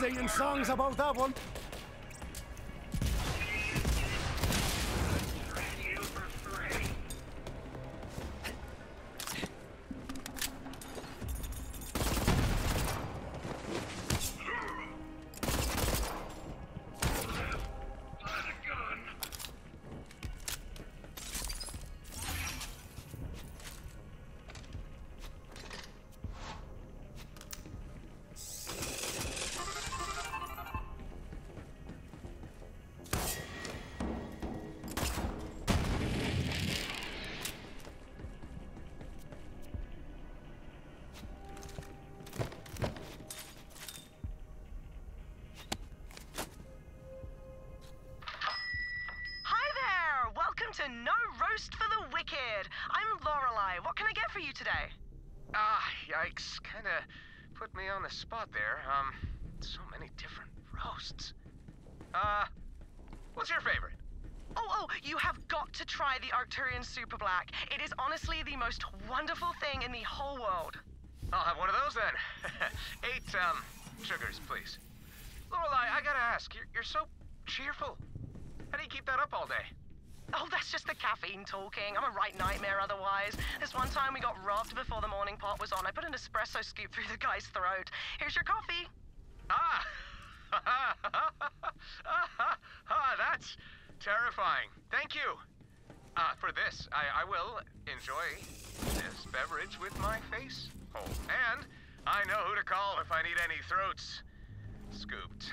singing songs about that one. Today? Ah, yikes. Kinda put me on the spot there. Um, so many different roasts. Uh, what's your favorite? Oh, oh, you have got to try the Arcturian Super Black. It is honestly the most wonderful thing in the whole world. I'll have one of those then. Eight, um, sugars, please. Lorelei, I gotta ask, you're, you're so cheerful. How do you keep that up all day? Oh, that's just the caffeine talking. I'm a right nightmare otherwise. This one time we got robbed before the morning pot was on. I put an espresso scoop through the guy's throat. Here's your coffee. Ah! ah, that's terrifying. Thank you. Uh, for this, I, I will enjoy this beverage with my face hole. And I know who to call if I need any throats scooped.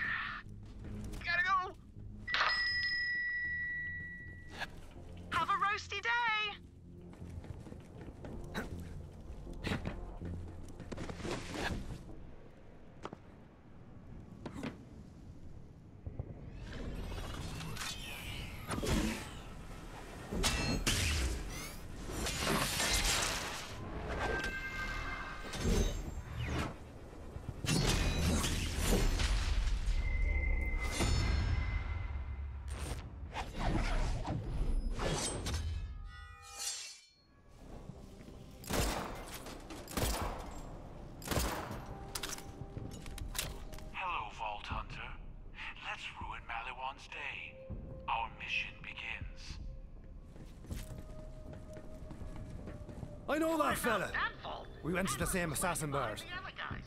I know that fella. That vault. We went to the same assassin bars. The other guys.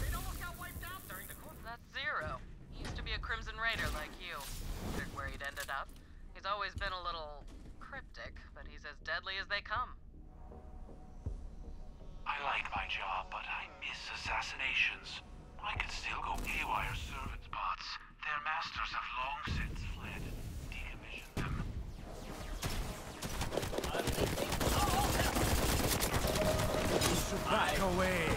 They almost got wiped out during the Corp- That's Zero. He used to be a Crimson Raider like you. Wondered where he'd ended up. He's always been a little cryptic, but he's as deadly as they come. I like my job, but I miss assassinations. I could still go haywire servant spots. Their masters have long since fled. Away.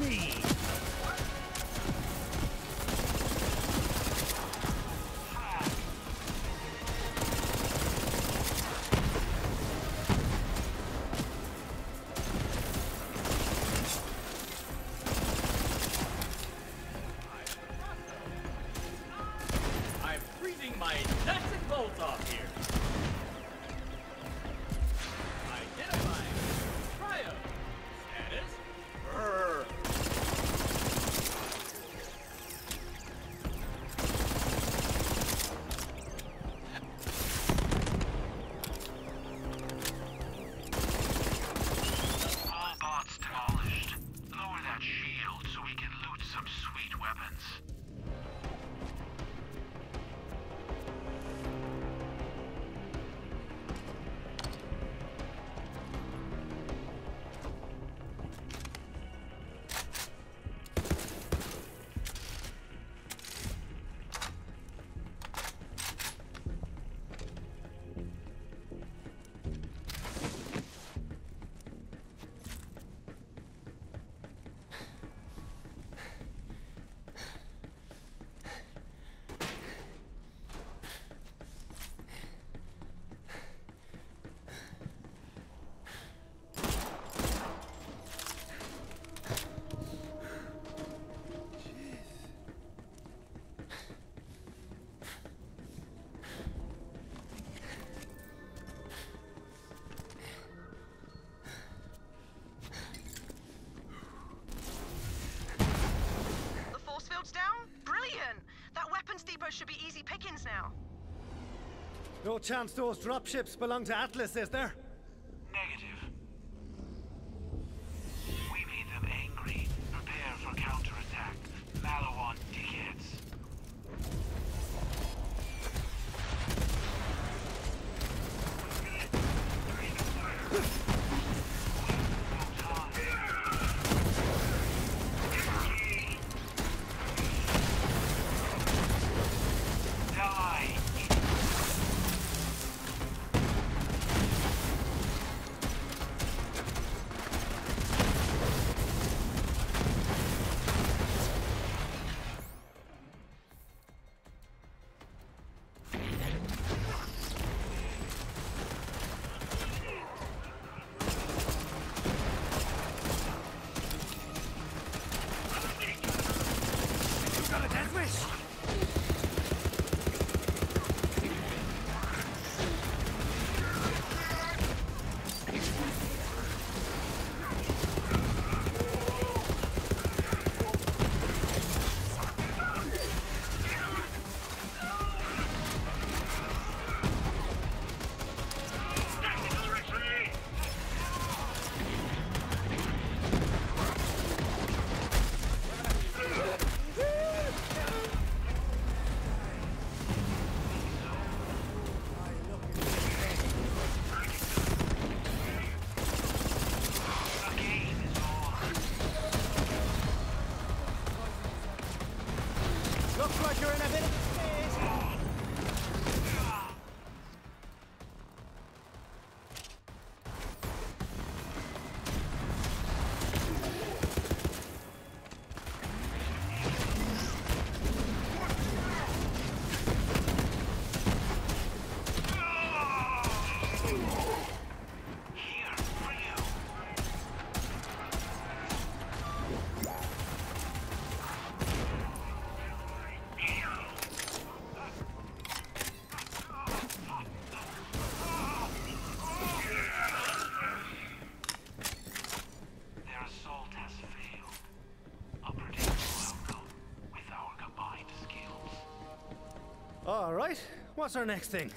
Me. should be easy pickings now. No chance those dropships belong to Atlas, is there? Miss! What's our next thing?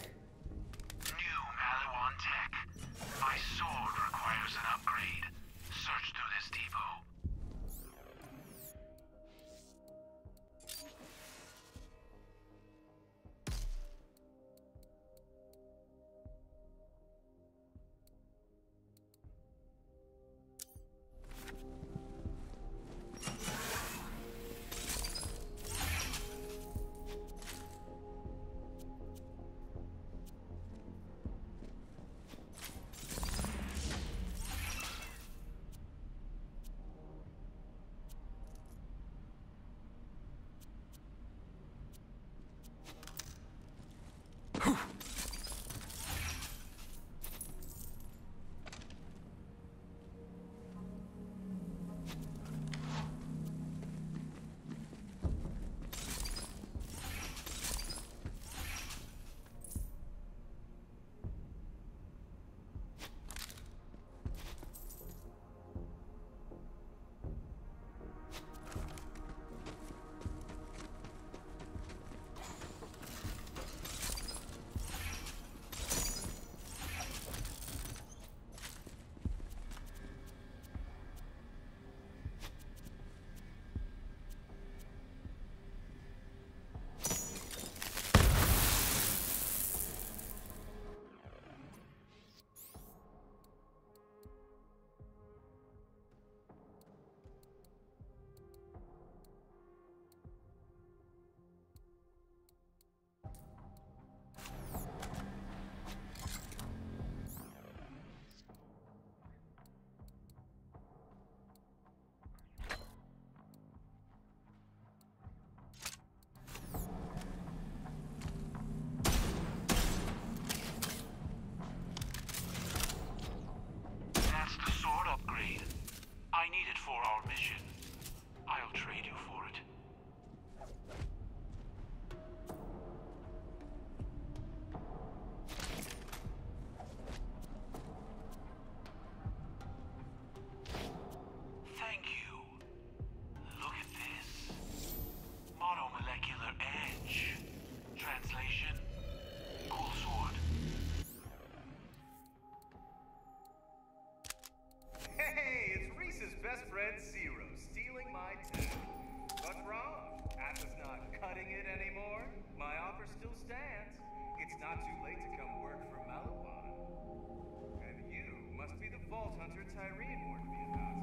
Tyreen warned me about.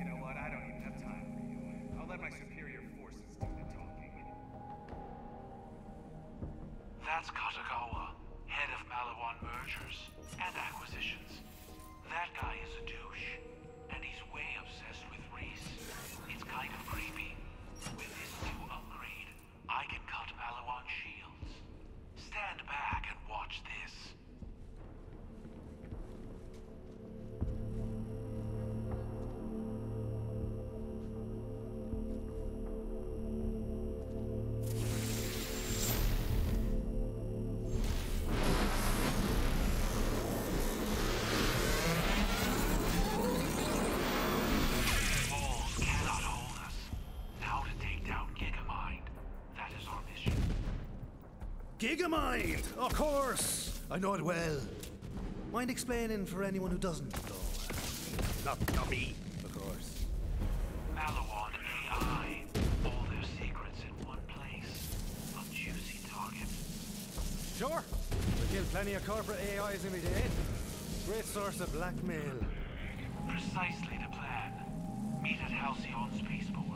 You know what? I don't even have time for you. I'll let my superior forces do the talking. That's Katagawa, head of Maliwan mergers and acquisitions. That guy is a douche, Gigamind! Of course! I know it well. Mind explaining for anyone who doesn't, though? Not, not me, of course. Maliwan AI. All their secrets in one place. A juicy target. Sure. We kill plenty of corporate AIs every day. Great source of blackmail. Precisely the plan. Meet at Halcyon Spaceport.